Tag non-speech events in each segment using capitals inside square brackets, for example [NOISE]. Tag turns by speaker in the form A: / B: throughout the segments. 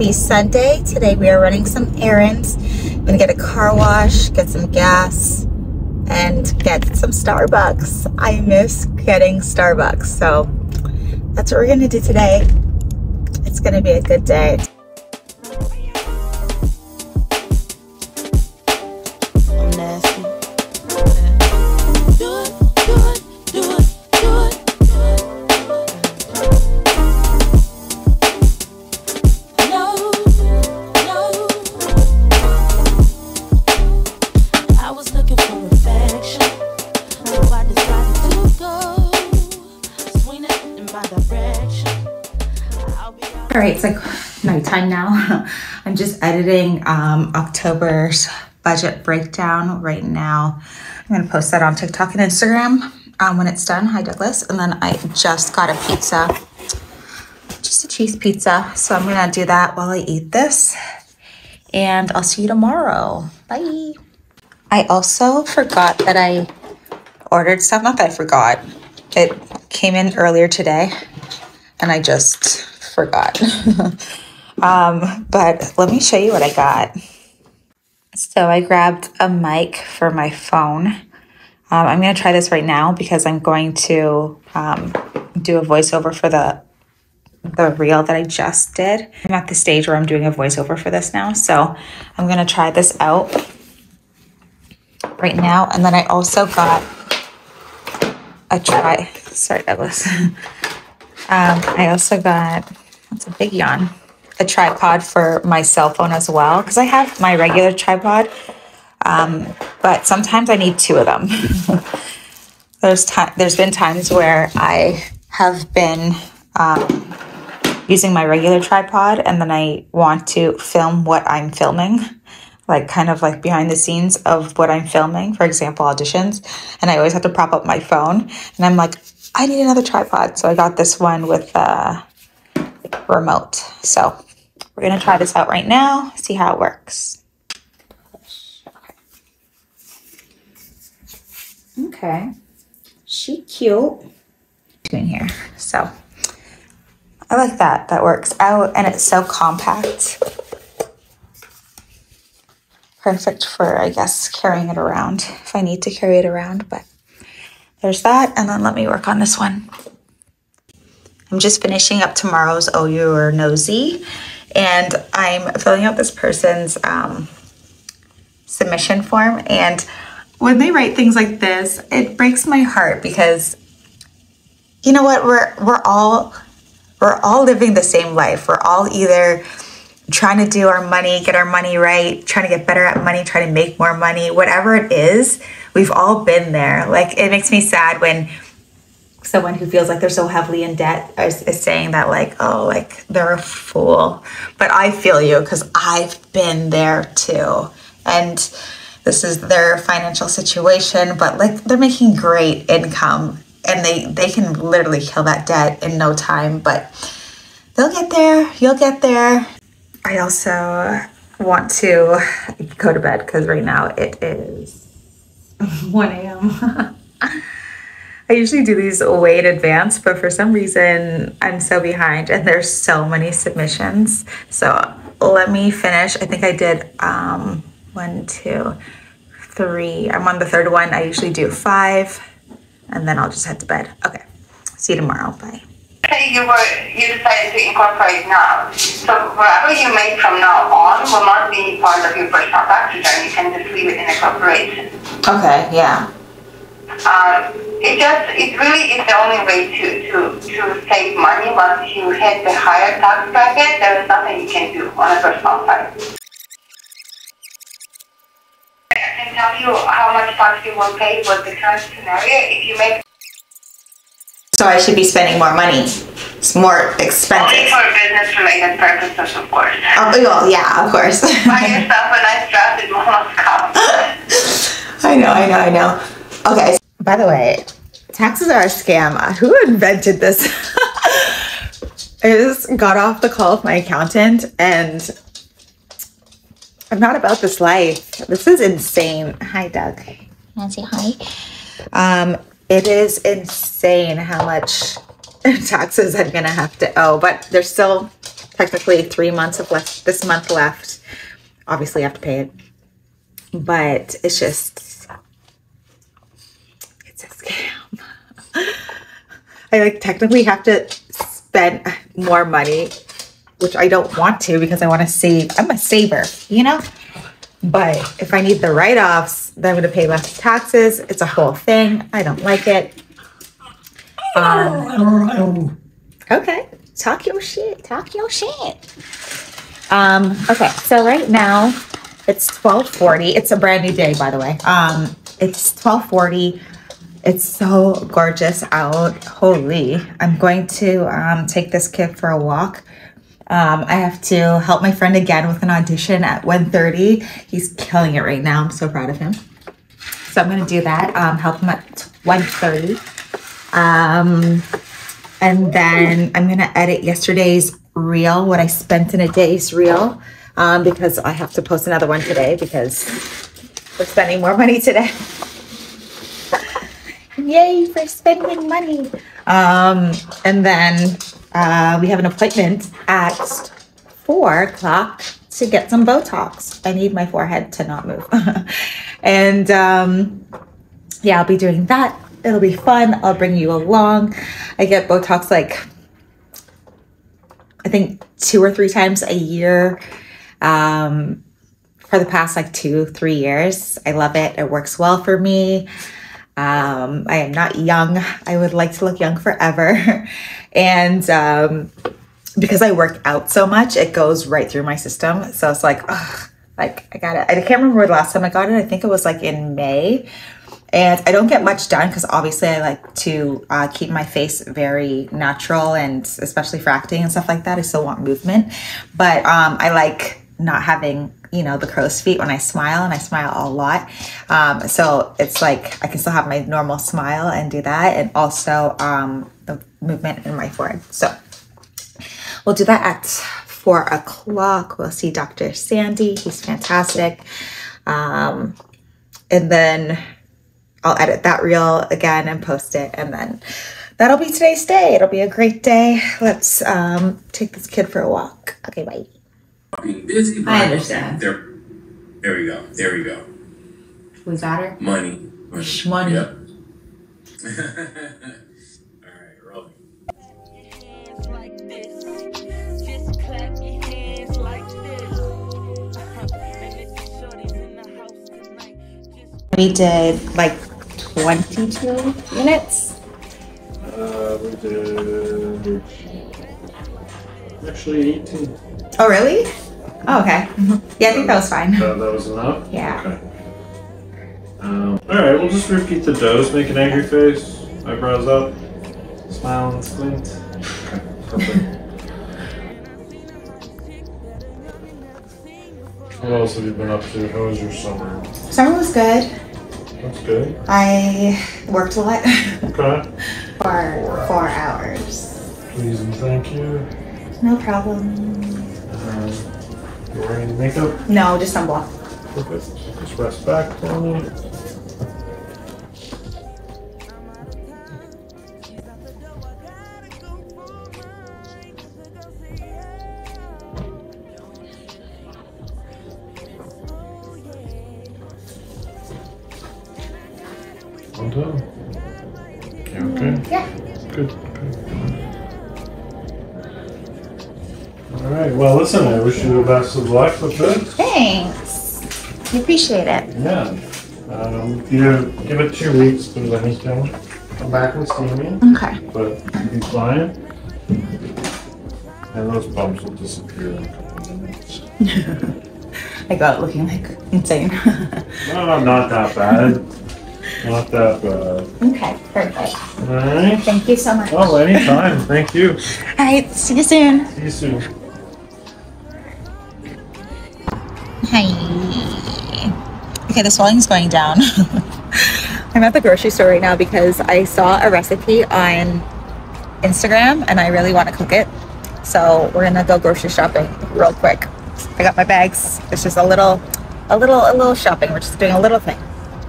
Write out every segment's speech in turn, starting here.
A: Happy Sunday. Today we are running some errands. I'm gonna get a car wash, get some gas, and get some Starbucks. I miss getting Starbucks, so that's what we're gonna do today. It's gonna be a good day.
B: Looking for affection.
A: All right, it's like nighttime now. [LAUGHS] I'm just editing um, October's budget breakdown right now. I'm gonna post that on TikTok and Instagram um, when it's done. Hi, Douglas. And then I just got a pizza, just a cheese pizza. So I'm gonna do that while I eat this. And I'll see you tomorrow. Bye. I also forgot that I ordered some. Not that I forgot. It came in earlier today and I just forgot. [LAUGHS] um, but let me show you what I got. So I grabbed a mic for my phone. Um, I'm going to try this right now because I'm going to um, do a voiceover for the the reel that I just did. I'm at the stage where I'm doing a voiceover for this now, so I'm going to try this out right now. And then I also got a try. Sorry, Douglas. [LAUGHS] Um, I also got, that's a big yawn, a tripod for my cell phone as well, because I have my regular tripod, um, but sometimes I need two of them. [LAUGHS] there's there's been times where I have been um, using my regular tripod, and then I want to film what I'm filming, like kind of like behind the scenes of what I'm filming, for example, auditions, and I always have to prop up my phone, and I'm like, I need another tripod. So I got this one with a remote. So we're gonna try this out right now, see how it works. Okay, she cute. Doing here, so I like that. That works out, and it's so compact. Perfect for, I guess, carrying it around if I need to carry it around, but there's that, and then let me work on this one. I'm just finishing up tomorrow's Oh You're Nosy, and I'm filling out this person's um, submission form. And when they write things like this, it breaks my heart because you know what? We're we're all we're all living the same life. We're all either trying to do our money, get our money right, trying to get better at money, trying to make more money, whatever it is, we've all been there. Like it makes me sad when someone who feels like they're so heavily in debt is, is saying that like, oh, like they're a fool. But I feel you because I've been there too. And this is their financial situation, but like they're making great income and they they can literally kill that debt in no time, but they'll get there. You'll get there. I also want to go to bed because right now it is [LAUGHS] 1 a.m. [LAUGHS] I usually do these way in advance, but for some reason I'm so behind and there's so many submissions. So let me finish. I think I did um, one, two, three. I'm on the third one. I usually do five and then I'll just head to bed. Okay. See you tomorrow. Bye.
C: Say you were you decided to incorporate now. So whatever you make from now on will not be part of your personal tax return. You can just leave it in a corporation.
A: Okay. Yeah.
C: Um, it just it really is the only way to, to, to save money once you hit the higher tax bracket. There is nothing you can do on a personal side. I can tell you how much tax you will pay with the current scenario if you make
A: So I should be spending more money. It's more expensive.
C: only
A: expensive.
C: for business related purposes, of course.
A: Oh, well, yeah, of course. [LAUGHS]
C: Buy [LAUGHS] yourself a nice drafted Moscow.
A: I know, I know, I know. Okay. By the way, taxes are a scam. Uh, Who invented this? [LAUGHS] I just got off the call with my accountant and I'm not about this life. This is insane. Hi, Doug. Nancy, hi. Um, it is insane how much [LAUGHS] taxes I'm gonna have to owe, but they're still technically three months of left this month left. Obviously, I have to pay it, but it's just it's a scam. [LAUGHS] I like technically have to spend more money, which I don't want to because I want to save. I'm a saver, you know. But if I need the write offs, then I'm going to pay less taxes. It's a whole thing. I don't like it. Um, okay, talk your shit. Talk your shit. Um, okay, so right now it's 1240. It's a brand new day, by the way. Um, it's 1240. It's so gorgeous out. Holy. I'm going to um, take this kid for a walk. Um, I have to help my friend again with an audition at 1.30. He's killing it right now. I'm so proud of him. So I'm going to do that. Um, help him at 1.30. Um, and then I'm going to edit yesterday's reel, what I spent in a day's reel, um, because I have to post another one today because we're spending more money today. [LAUGHS] Yay for spending money. Um, and then uh, we have an appointment at four o'clock to get some Botox. I need my forehead to not move. [LAUGHS] and um, yeah, I'll be doing that. It'll be fun. I'll bring you along. I get Botox like, I think two or three times a year um, for the past like two, three years. I love it. It works well for me. Um, I am not young. I would like to look young forever. [LAUGHS] and um, because I work out so much, it goes right through my system. So it's like, ugh, like I got it. I can't remember the last time I got it. I think it was like in May. And I don't get much done because obviously I like to uh, keep my face very natural and especially for acting and stuff like that. I still want movement. But um, I like not having you know the crow's feet when I smile, and I smile a lot. Um, so it's like I can still have my normal smile and do that, and also um, the movement in my forehead. So we'll do that at four o'clock. We'll see Dr. Sandy. He's fantastic. Um, and then I'll edit that reel again and post it, and then that'll be today's day. It'll be a great day. Let's um, take this kid for a walk. Okay, bye.
D: Being busy. but
A: I understand.
D: There, there we go. There we go.
A: Who's got her?
D: Money. Money.
A: Shmoney.
D: Yep. [LAUGHS] All right, rolling.
B: hands like this. Just clap your hands like this. And if the shorties in the house tonight, just
A: We did like 22 minutes.
E: Uh, we did actually 18.
A: Oh, really? Oh, okay. Yeah, I think that was fine.
E: That, that was enough?
A: Yeah.
E: Okay. Um, Alright, we'll just repeat the dose. Make an angry face, eyebrows up, smile and squint. Okay, perfect. what else have you been up to? How was your summer?
A: Summer was good.
E: That's good.
A: I worked a lot [LAUGHS]
E: Okay.
A: for four hours.
E: Please and thank you.
A: No problem.
E: You wearing any makeup?
A: No, just sunblock.
E: Perfect. Just rest back for me. Well done. You okay?
A: Yeah.
E: Well, listen. I wish you the best of luck with this.
A: Thanks. I appreciate it.
E: Yeah. Um, you give it two weeks to anything. Come back and see me,
A: Okay.
E: but you'll be fine. And those bumps will disappear in a couple of minutes. [LAUGHS]
A: I got it looking like insane.
E: No, not that bad. Not that bad.
A: okay, perfect.
E: All right.
A: Thank you so much.
E: Oh, anytime. Thank you.
A: All right, see you soon.
E: See you soon.
A: Hi. Okay, the swelling's going down. [LAUGHS] I'm at the grocery store right now because I saw a recipe on Instagram and I really want to cook it. So we're gonna go grocery shopping real quick. I got my bags. It's just a little, a little, a little shopping. We're just doing a little thing.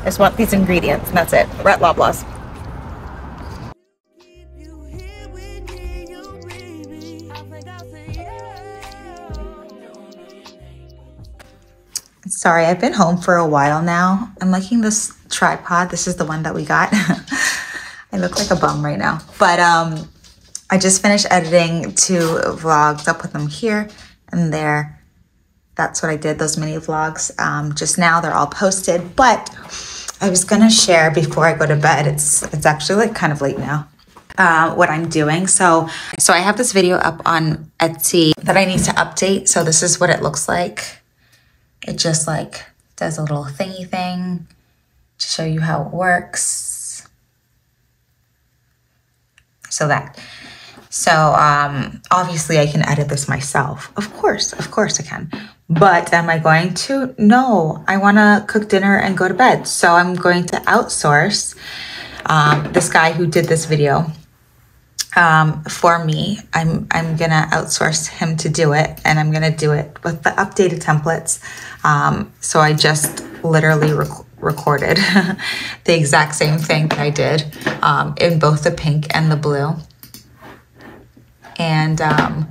A: I just want these ingredients and that's it. We're at Loblaws. Sorry, I've been home for a while now. I'm liking this tripod. This is the one that we got. [LAUGHS] I look like a bum right now. But um, I just finished editing two vlogs. I'll put them here and there. That's what I did, those mini vlogs. Um, just now, they're all posted. But I was gonna share before I go to bed. It's it's actually like kind of late now. Uh, what I'm doing. So so I have this video up on Etsy that I need to update. So this is what it looks like. It just like does a little thingy thing to show you how it works. So that. So um, obviously I can edit this myself. Of course, of course I can. But am I going to? No, I want to cook dinner and go to bed. So I'm going to outsource um, this guy who did this video um, for me. I'm I'm gonna outsource him to do it, and I'm gonna do it with the updated templates. Um, so I just literally rec- recorded [LAUGHS] the exact same thing that I did um, in both the pink and the blue, and um,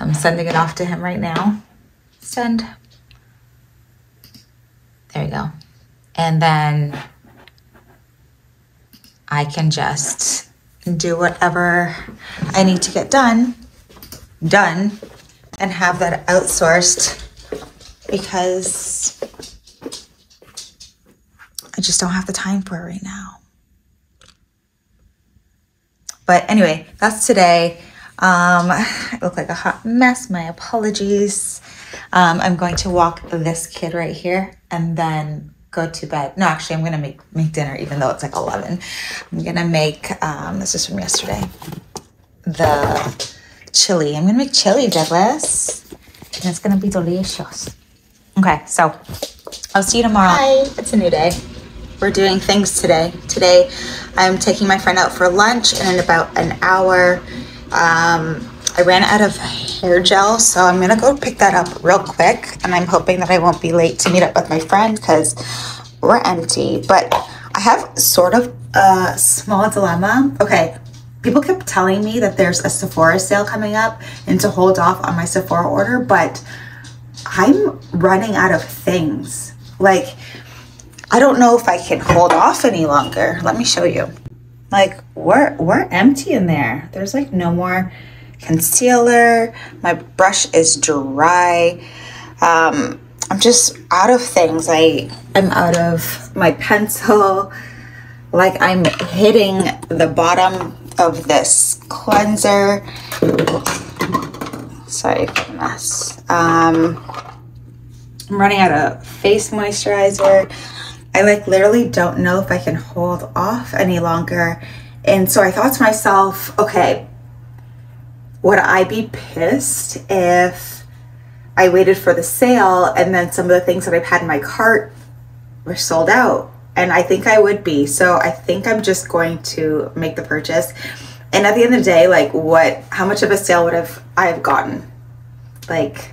A: I'm sending it off to him right now. Send. There you go, and then I can just do whatever I need to get done, done, and have that outsourced because I just don't have the time for it right now. But anyway, that's today. Um, I look like a hot mess. My apologies. Um, I'm going to walk this kid right here and then go to bed. No, actually, I'm gonna make make dinner, even though it's like 11. I'm gonna make. Um, this is from yesterday. The chili. I'm gonna make chili, Douglas, and it's gonna be delicious. Okay, so I'll see you tomorrow. Hi, it's a new day. We're doing things today. Today, I'm taking my friend out for lunch, and in about an hour, um, I ran out of hair gel, so I'm gonna go pick that up real quick. And I'm hoping that I won't be late to meet up with my friend because we're empty. But I have sort of a small dilemma. Okay, people kept telling me that there's a Sephora sale coming up and to hold off on my Sephora order, but I'm running out of things. Like, I don't know if I can hold off any longer. Let me show you. Like, we're we're empty in there. There's like no more concealer. My brush is dry. Um, I'm just out of things. I I'm out of my pencil. Like I'm hitting the bottom of this cleanser. Sorry for the mess. Um, I'm running out of face moisturizer. I like literally don't know if I can hold off any longer. And so I thought to myself, okay, would I be pissed if I waited for the sale and then some of the things that I've had in my cart were sold out? And I think I would be. So I think I'm just going to make the purchase. And at the end of the day, like what how much of a sale would have I have gotten? Like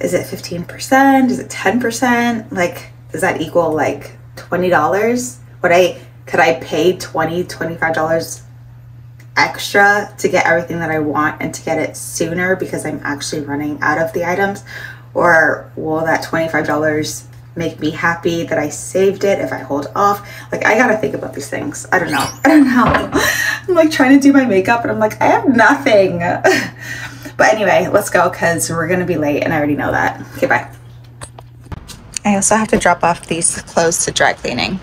A: is it 15%? Is it 10%? Like does that equal like $20? Would I could I pay 20 $25 extra to get everything that I want and to get it sooner because I'm actually running out of the items? Or will that $25 make me happy that I saved it if I hold off? Like, I gotta think about these things. I don't know. [LAUGHS] I don't know. I'm like trying to do my makeup and I'm like, I have nothing. [LAUGHS] but anyway, let's go because we're gonna be late and I already know that. Okay, bye. I also have to drop off these clothes to dry cleaning.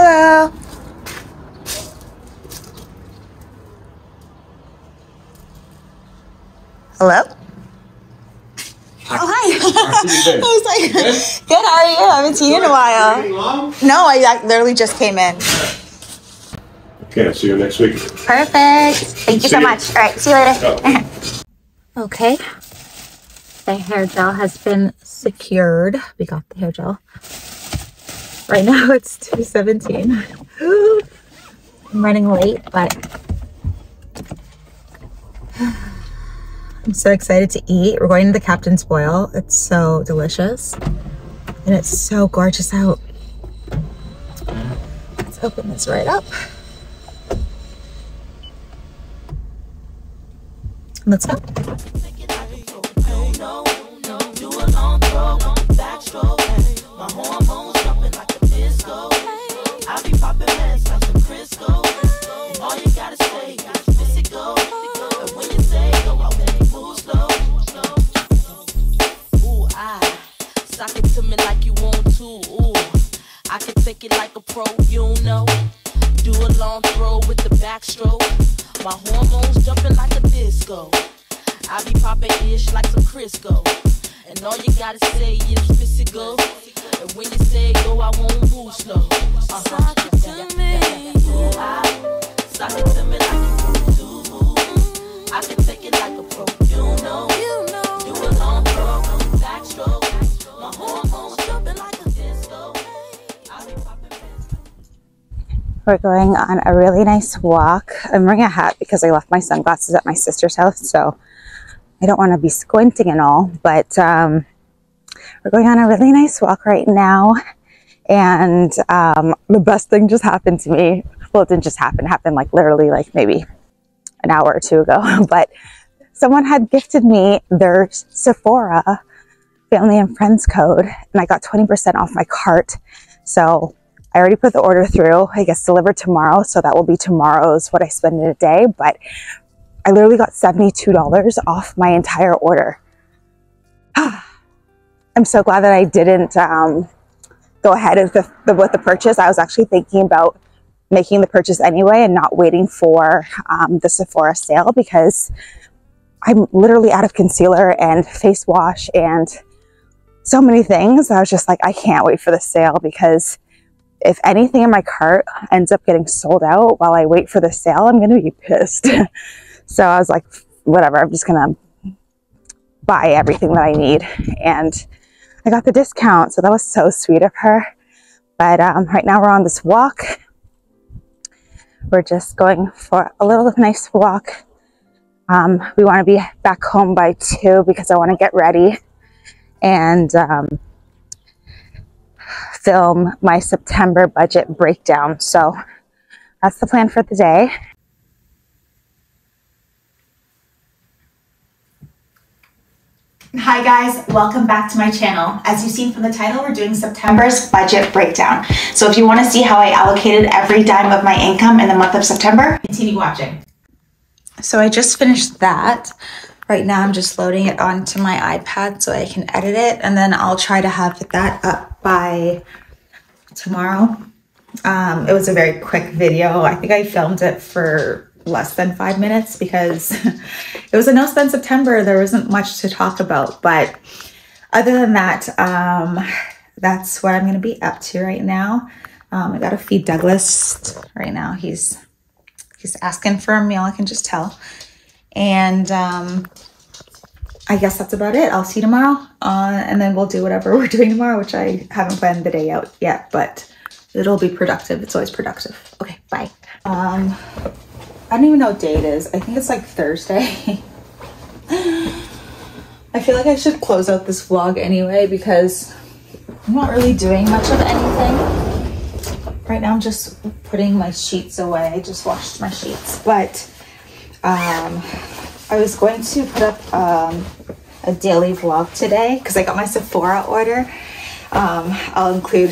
A: Hello. Hello? Oh, hi. I was like, good, how are you? I haven't seen you in a while. No, I, I literally just came in.
F: Okay, I'll see you next week.
A: Perfect. Thank you
F: See
A: so
F: you.
A: much. All right, see you later.
F: Oh. [LAUGHS]
A: okay. The hair gel has been secured. We got the hair gel. Right now [LAUGHS] it's 217. I'm running late, but [SIGHS] I'm so excited to eat. We're going to the Captain's Boil. It's so delicious. And it's so gorgeous out. Let's open this right up. Let's go.
B: My hormones jumping like a disco. I be popping I can take it like a pro, you know. Do a long throw with the backstroke. My hormones jumping like a disco. I be popping ish like some Crisco. And all you gotta say is physical. And when you say go, I won't move slow. Uh-huh. Sock it to me. Sock it to me like you to. I can take it like a pro, you know. Do a
A: We're going on a really nice walk. I'm wearing a hat because I left my sunglasses at my sister's house, so I don't want to be squinting and all. But um, we're going on a really nice walk right now, and um, the best thing just happened to me. Well, it didn't just happen; it happened like literally, like maybe an hour or two ago. [LAUGHS] But someone had gifted me their Sephora family and friends code, and I got 20% off my cart. So I already put the order through. I guess delivered tomorrow, so that will be tomorrow's what I spend in a day. But I literally got $72 off my entire order. [SIGHS] I'm so glad that I didn't um, go ahead with the, with the purchase. I was actually thinking about making the purchase anyway and not waiting for um, the Sephora sale because I'm literally out of concealer and face wash and so many things. I was just like, I can't wait for the sale because if anything in my cart ends up getting sold out while I wait for the sale, I'm going to be pissed. [LAUGHS] so I was like, whatever, I'm just going to buy everything that I need. And I got the discount. So that was so sweet of her. But um, right now we're on this walk. We're just going for a little nice walk. Um, we want to be back home by two because I want to get ready and um, film my September budget breakdown. So that's the plan for the day. Hi guys, welcome back to my channel. As you've seen from the title, we're doing September's budget breakdown. So if you want to see how I allocated every dime of my income in the month of September, continue watching. So I just finished that. Right now I'm just loading it onto my iPad so I can edit it and then I'll try to have that up by tomorrow. Um, it was a very quick video. I think I filmed it for less than five minutes because [LAUGHS] it was a no spend September. There wasn't much to talk about, but other than that, um, that's what I'm going to be up to right now. Um, I got to feed Douglas right now. He's he's asking for a meal. I can just tell. And um, I guess that's about it. I'll see you tomorrow, uh, and then we'll do whatever [LAUGHS] we're doing tomorrow, which I haven't planned the day out yet, but it'll be productive. It's always productive. Okay, bye. Um, I don't even know what day it is. I think it's like Thursday. [LAUGHS] I feel like I should close out this vlog anyway because I'm not really doing much of anything. Right now I'm just putting my sheets away. I just washed my sheets. But um, I was going to put up um, a daily vlog today because I got my Sephora order. Um, I'll include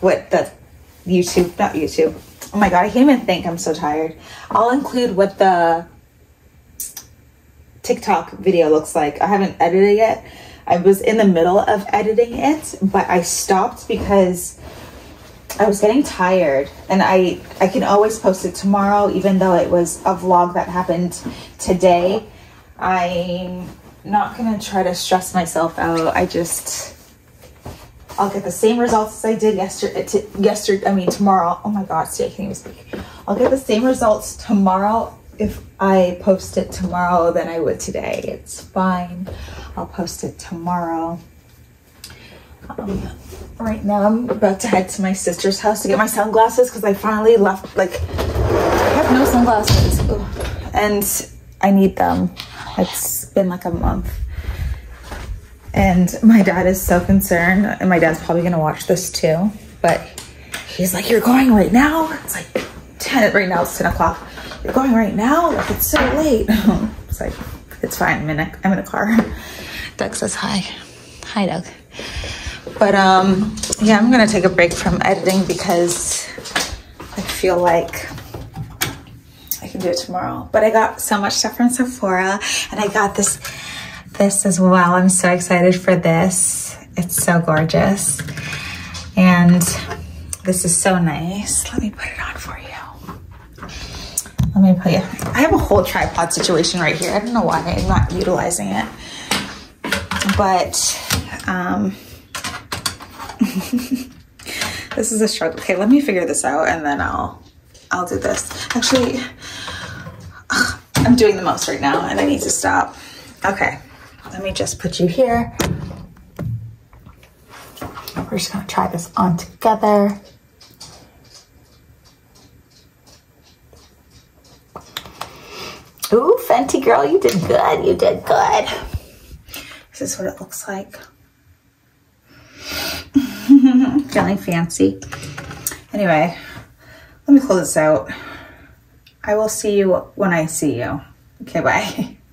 A: what the YouTube, not YouTube. Oh my god, I can't even think. I'm so tired. I'll include what the TikTok video looks like. I haven't edited it yet. I was in the middle of editing it, but I stopped because I was getting tired and I I can always post it tomorrow even though it was a vlog that happened today. I'm not going to try to stress myself out. I just I'll get the same results as I did yesterday. Uh, yesterday, I mean tomorrow. Oh my God, see, I can't even speak. I'll get the same results tomorrow if I post it tomorrow than I would today. It's fine. I'll post it tomorrow. Um, right now, I'm about to head to my sister's house to get my sunglasses because I finally left. Like, I have no sunglasses, Ugh. and I need them. It's been like a month. And my dad is so concerned, and my dad's probably gonna watch this too. But he's like, "You're going right now." It's like ten right now. It's ten o'clock. You're going right now. Like it's so late. [LAUGHS] It's like, it's fine. I'm in a, I'm in a car. Doug says hi. Hi, Doug. But um, yeah, I'm gonna take a break from editing because I feel like I can do it tomorrow. But I got so much stuff from Sephora and I got this this as well. I'm so excited for this. It's so gorgeous. And this is so nice. Let me put it on for you. Let me put you. I have a whole tripod situation right here. I don't know why I'm not utilizing it. But um [LAUGHS] this is a struggle. Okay, let me figure this out and then I'll I'll do this. Actually, I'm doing the most right now and I need to stop. Okay, let me just put you here. We're just gonna try this on together. Ooh, Fenty girl, you did good. You did good. This is what it looks like. Feeling fancy. Anyway, let me close this out. I will see you when I see you. Okay, bye. [LAUGHS]